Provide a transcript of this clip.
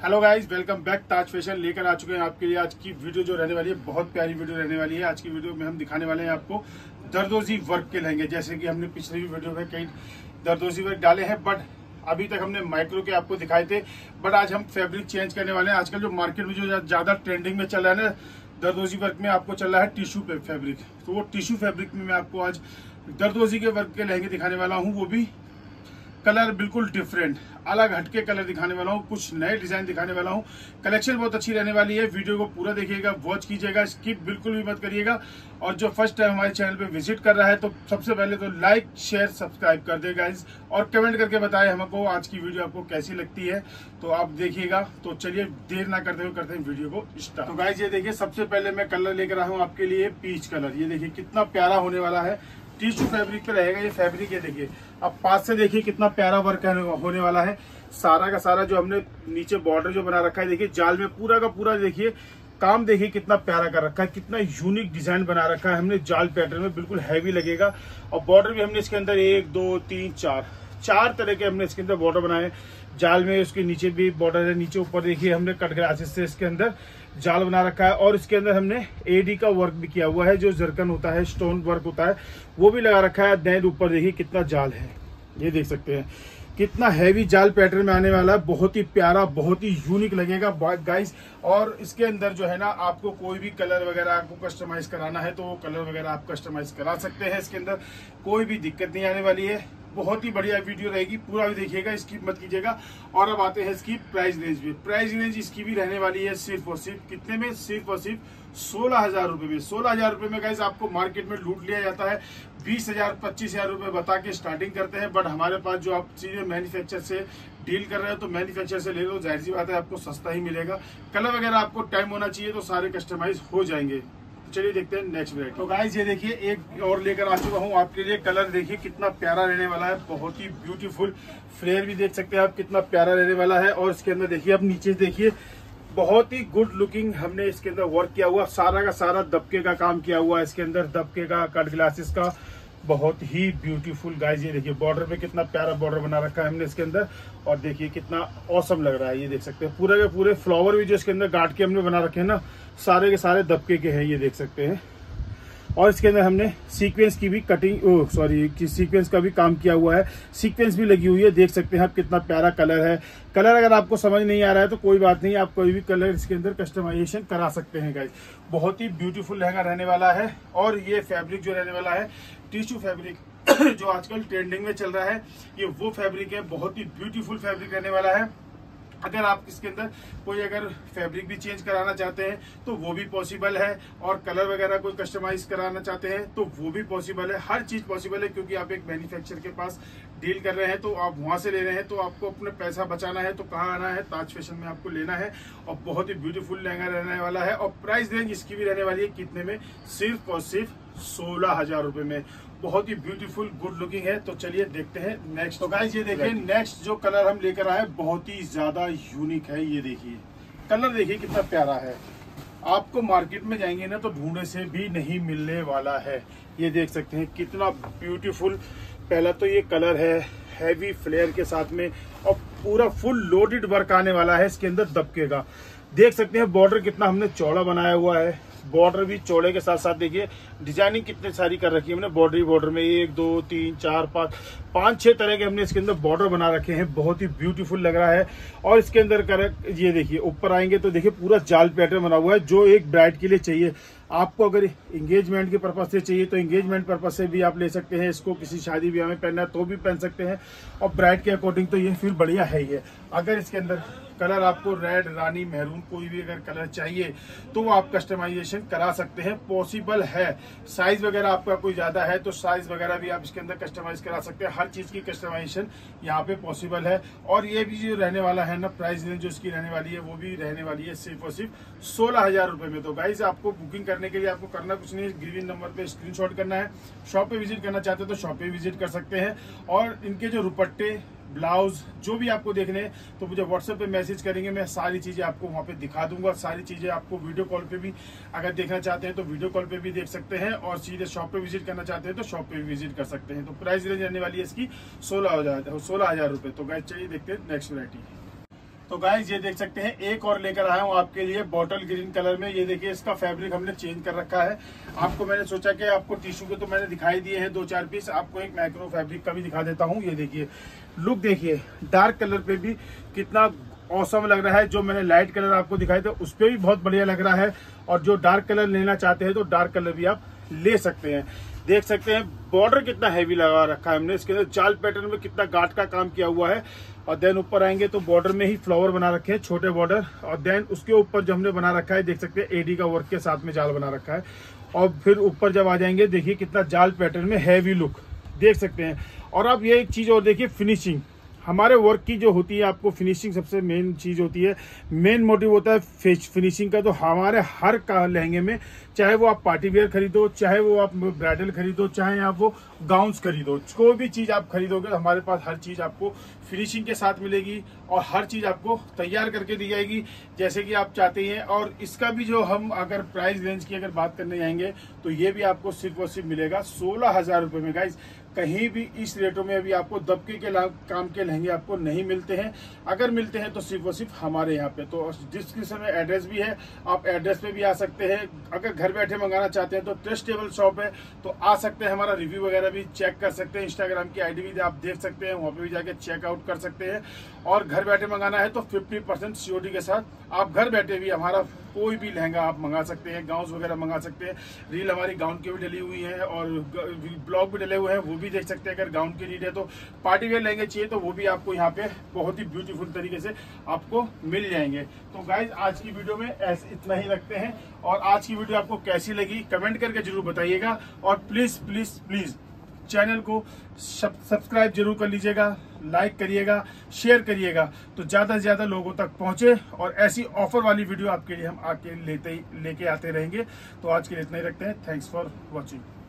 Hello guys welcome back Taj fashion लेकर आ चुके हैं आपके लिए आज की वीडियो जो रहने वाली है, बहुत प्यारी वीडियो रहने वाली है। आज की वीडियो में हम दिखाने वाले हैं आपको दरदोजी वर्क के लहंगे। जैसे कि हमने पिछली वीडियो में कई दरदोजी वर्क डाले हैं बट अभी तक हमने माइक्रो के आपको दिखाए थे। बट आज हम फैब्रिक चेंज करने वाले हैं। आजकल जो मार्केट में जो ज़्यादा ट्रेंडिंग में चल रहा है ना, दरदोजी वर्क में आपको चल रहा है टिश्यू फैब्रिक तो वो टिश्यू फैब्रिक में मैं आपको आज दरदोजी के वर्क के लहंगे दिखाने वाला हूँ। वो भी कलर बिल्कुल डिफरेंट। अलग हटके कलर दिखाने वाला हूँ, कुछ नए डिज़ाइन दिखाने वाला हूँ। कलेक्शन बहुत अच्छी रहने वाली है, वीडियो को पूरा देखिएगा वॉच कीजिएगा स्किप बिल्कुल भी मत करिएगा। और जो फ़र्स्ट टाइम हमारे चैनल पे विज़िट कर रहा है तो सबसे पहले तो लाइक शेयर सब्सक्राइब कर देगा इस और कमेंट करके बताए हमको आज की वीडियो आपको कैसी लगती है। तो आप देखिएगा तो चलिए देर ना करते हुए करते हैं वीडियो को स्टार्ट तो गाइज़ ये देखिए, सबसे पहले मैं कलर लेकर आया हूँ आपके लिए पीच कलर ये देखिए, कितना प्यारा होने वाला है। टिश्यू फैब्रिक पे रहेगा ये फैब्रिक, ये देखिए। अब पास से देखिए कितना प्यारा वर्क होने वाला है। सारा का सारा जो हमने नीचे बॉर्डर जो बना रखा है, देखिए, जाल में पूरा का पूरा, देखिए, काम देखिए कितना प्यारा कर रखा है, कितना यूनिक डिज़ाइन बना रखा है हमने जाल पैटर्न में, बिल्कुल हैवी लगेगा। और बॉर्डर भी हमने इसके अंदर एक, दो, तीन, चार चार तरह के हमने इसके अंदर बॉर्डर बनाए जाल में उसके नीचे भी बॉर्डर है, नीचे ऊपर देखिए हमने कट ग्लासेस से इसके अंदर जाल बना रखा है और इसके अंदर हमने एडी का वर्क भी किया हुआ है, जो जरकन होता है स्टोन वर्क होता है, वो भी लगा रखा है। दैन ऊपर देखिए कितना जाल है, ये देख सकते हैं। कितना हैवी जाल पैटर्न में आने वाला है बहुत ही प्यारा, बहुत ही यूनिक लगेगा गाइस और इसके अंदर जो है ना, आपको कोई भी कलर वगैरह आपको कस्टमाइज कराना है तो वो कलर वगैरह आप कस्टमाइज करा सकते हैं इसके अंदर। कोई भी दिक्कत नहीं आने वाली है। बहुत ही बढ़िया वीडियो रहेगी, पूरा भी देखिएगा स्किप मत कीजिएगा। और अब आते हैं इसकी प्राइस रेंज भी प्राइस रेंज इसकी भी रहने वाली है सिर्फ़ और सिर्फ़, कितने में? सिर्फ़ और सिर्फ़ सोलह हज़ार रुपये में। सोलह हज़ार रुपये में गाइज़ आपको मार्केट में लूट लिया जाता है। बीस हज़ार, पच्चीस हज़ार रुपये बता के स्टार्टिंग करते हैं। बट हमारे पास जो आप चीज़ें मैन्युफैक्चर से डील कर रहे हो तो मैन्युफैक्चर से ले लो। ज़ाहिर सी बात है, आपको सस्ता ही मिलेगा। कलर वगैरह आपको टाइम होना चाहिए तो सारे कस्टमाइज हो जाएँगे। चलिए देखते हैं नेक्स्ट तो गाइस ये देखिए, एक और लेकर आ चुका हूँ आपके लिए। कलर देखिए, कितना प्यारा रहने वाला है। बहुत ही ब्यूटीफुल फ्लेयर भी देख सकते हैं आप, कितना प्यारा रहने वाला है। और इसके अंदर देखिए, आप नीचे देखिए, बहुत ही गुड लुकिंग हमने इसके अंदर वर्क किया हुआ। सारा का सारा दबके का काम किया हुआ है इसके अंदर, दबके का कट ग्लासेस का। बहुत ही ब्यूटीफुल गाइस ये देखिए बॉर्डर पे कितना प्यारा बॉर्डर बना रखा है हमने इसके अंदर, और देखिए कितना औसम लग रहा है, ये देख सकते हैं। पूरे के पूरे फ्लावर भी जो इसके अंदर गाट के हमने बना रखे हैं ना, सारे के सारे दबके के हैं, ये देख सकते हैं। और इसके अंदर हमने सीक्वेंस की भी कटिंग सॉरी सीक्वेंस का भी काम किया हुआ है। सीक्वेंस भी लगी हुई है, देख सकते हैं आप कितना प्यारा कलर है। कलर अगर आपको समझ नहीं आ रहा है तो कोई बात नहीं, आप कोई भी कलर इसके अंदर कस्टमाइजेशन करा सकते हैं गाइज़ बहुत ही ब्यूटीफुल लहंगा रहने वाला है, और ये फैब्रिक जो रहने वाला है टिश्यू फैब्रिक जो आजकल ट्रेंडिंग में चल रहा है, ये वो फैब्रिक है, बहुत ही ब्यूटीफुल फैब्रिक रहने वाला है। अगर आप इसके अंदर कोई अगर फैब्रिक भी चेंज कराना चाहते हैं तो वो भी पॉसिबल है। और कलर वगैरह कोई कस्टमाइज कराना चाहते हैं तो वो भी पॉसिबल है। हर चीज़ पॉसिबल है, क्योंकि आप एक मैन्युफैक्चर के पास डील कर रहे हैं तो आप वहाँ से ले रहे हैं तो आपको अपने पैसा बचाना है तो कहाँ आना है? ताज फ़ैशन में आपको लेना है और बहुत ही ब्यूटीफुल लहंगा रहने वाला है और प्राइस रेंज इसकी भी रहने वाली है कितने में? सिर्फ़ और सिर्फ़ सोलह हज़ार रुपये में। बहुत ही ब्यूटीफुल गुड लुकिंग है तो चलिए देखते हैं नेक्स्ट तो ये देखिए नेक्स्ट जो कलर हम लेकर आए बहुत ही ज़्यादा यूनिक है ये देखिए। कलर देखिए कितना प्यारा है। आपको मार्केट में जाएँगे ना तो ढूँढने से भी नहीं मिलने वाला है। ये देख सकते हैं कितना ब्यूटीफुल पहला तो ये कलर है हैवी फ्लेयर के साथ में और पूरा फुल लोडेड वर्क आने वाला है, इसके अंदर दबके का देख सकते हैं बॉर्डर कितना हमने चौड़ा बनाया हुआ है। बॉर्डर भी चौड़े के साथ साथ देखिए, डिज़ाइनिंग कितनी सारी कर रखी है हमने बॉर्डर बॉर्डर में एक, दो, तीन, चार, पाँच पाँच छह तरह के हमने इसके अंदर बॉर्डर बना रखे हैं। बहुत ही ब्यूटीफुल लग रहा है। और इसके अंदर कर, ये देखिए, ऊपर आएँगे तो देखिए पूरा जाल पैटर्न बना हुआ है, जो एक ब्राइड के लिए चाहिए। आपको अगर इंगेजमेंट के पर्पज से चाहिए तो इंगेजमेंट पर्पज से भी आप ले सकते हैं। इसको किसी शादी ब्याह में पहनना है तो भी पहन सकते हैं। और ब्राइड के अकॉर्डिंग तो ये फिर बढ़िया है है अगर इसके अंदर कलर आपको रेड रानी मेहरून कोई भी अगर कलर चाहिए तो आप कस्टमाइजेशन करा सकते हैं। पॉसिबल है। साइज़ वगैरह आपका कोई ज़्यादा है तो साइज़ वगैरह भी आप इसके अंदर कस्टमाइज करा सकते हैं। हर चीज़ की कस्टमाइजेशन यहाँ पे पॉसिबल है। और ये भी जो रहने वाला है ना प्राइस रेंज जो इसकी रहने वाली है, वो भी रहने वाली है सिर्फ़ और सिर्फ़ सोलह हज़ार रुपए में। तो गाइज़ आपको बुकिंग करने के लिए आपको करना कुछ नहीं ग्रीविन नंबर पे स्क्रीनशॉट करना है। शॉप पे विज़िट करना चाहते हैं तो शॉप पे विज़िट कर सकते हैं। और इनके जो रुपट्टे ब्लाउज, जो भी आपको देखने तो मुझे व्हाट्सएप पे मैसेज करेंगे, मैं सारी चीज़ें आपको वहाँ पे दिखा दूँगा, सारी चीज़ें आपको वीडियो कॉल पे भी अगर देखना चाहते हैं तो वीडियो कॉल पे भी देख सकते हैं और सीधे शॉप पे विज़िट करना चाहते हैं तो शॉप पे भी विज़िट कर सकते हैं। तो प्राइस रेंज रहने वाली है इसकी सोलह हज़ार सोलह हज़ार रुपए। तो गैस चाहिए देखते हैं नेक्स्ट वेरायटी तो गाइज़ ये देख सकते हैं, एक और लेकर आया हूँ आपके लिए बॉटल ग्रीन कलर में। ये देखिए, इसका फैब्रिक हमने चेंज कर रखा है। आपको मैंने सोचा कि आपको टिश्यू के तो मैंने दिखाई दिए हैं दो चार पीस आपको एक माइक्रो फैब्रिक का भी दिखा देता हूँ। ये देखिए लुक देखिए डार्क कलर पे भी कितना औसम लग रहा है। जो मैंने लाइट कलर आपको दिखाई था, उस पर भी बहुत बढ़िया लग रहा है। और जो डार्क कलर लेना चाहते हैं तो डार्क कलर भी आप ले सकते हैं। देख सकते हैं बॉर्डर कितना हैवी लगा रखा है हमने। इसके अंदर जाल पैटर्न में कितना गाठ का काम किया हुआ है। और देन ऊपर आएँगे तो बॉर्डर में ही फ्लावर बना रखे हैं, छोटे बॉर्डर और देन उसके ऊपर जो हमने बना रखा है, देख सकते हैं एडी का वर्क के साथ में जाल बना रखा है। और फिर ऊपर जब आ जाएँगे, देखिए कितना जाल पैटर्न में हैवी लुक देख सकते हैं। और अब ये एक चीज़ और देखिए फिनिशिंग हमारे वर्क की जो होती है, आपको फिनिशिंग सबसे मेन चीज़ होती है। मेन मोटिव होता है फिनिशिंग का। तो हमारे हर का लहंगे में, चाहे वो आप पार्टी वेयर खरीदो, चाहे वो आप ब्राइडल खरीदो, चाहे आप वो गाउन्स खरीदो, कोई भी चीज़ आप खरीदोगे तो हमारे पास हर चीज़ आपको फिनिशिंग के साथ मिलेगी और हर चीज़ आपको तैयार करके दी जाएगी, जैसे कि आप चाहते हैं। और इसका भी जो हम अगर प्राइस रेंज की अगर बात करने जाएँगे तो ये भी आपको सिर्फ़ और सिर्फ़ मिलेगा। सोलह हज़ार रुपए में गाइज़ कहीं भी इस रेटों में अभी आपको दबके के काम के लहंगे आपको नहीं मिलते हैं। अगर मिलते हैं तो सिर्फ़ और सिर्फ़ हमारे यहाँ पे। तो डिस्क्रिप्शन में एड्रेस भी है, आप एड्रेस पे भी आ सकते हैं। अगर घर बैठे मंगाना चाहते हैं तो ट्रस्टेबल शॉप है तो आ सकते हैं। हमारा रिव्यू वगैरह भी चेक कर सकते हैं। इंस्टाग्राम की आईडी भी आप देख सकते हैं, वहाँ पे भी जाके चेकआउट कर सकते हैं। और घर बैठे मंगाना है तो फिफ्टी परसेंट के साथ आप घर बैठे भी हमारा कोई भी लहंगा आप मंगा सकते हैं गाउन वगैरह मंगा सकते हैं। रील हमारी गाउन की भी डली हुई है और ब्लॉग भी डले हुए हैं, वो भी देख सकते हैं। अगर गाउन की नीड है तो पार्टी वेयर लहंगे चाहिए तो वो भी आपको यहाँ पे बहुत ही ब्यूटीफुल तरीके से आपको मिल जाएँगे। तो गाइज़ आज की वीडियो में ऐसे इतना ही रखते हैं और आज की वीडियो आपको कैसी लगी कमेंट करके ज़रूर बताइएगा और प्लीज़ प्लीज़ प्लीज़ चैनल को सब्सक्राइब ज़रूर कर लीजिएगा, लाइक करिएगा, शेयर करिएगा तो ज़्यादा से ज़्यादा लोगों तक पहुँचे और ऐसी ऑफ़र वाली वीडियो आपके लिए हम आके लेते लेके आते रहेंगे। तो आज के लिए इतना ही रखते हैं। Thanks for watching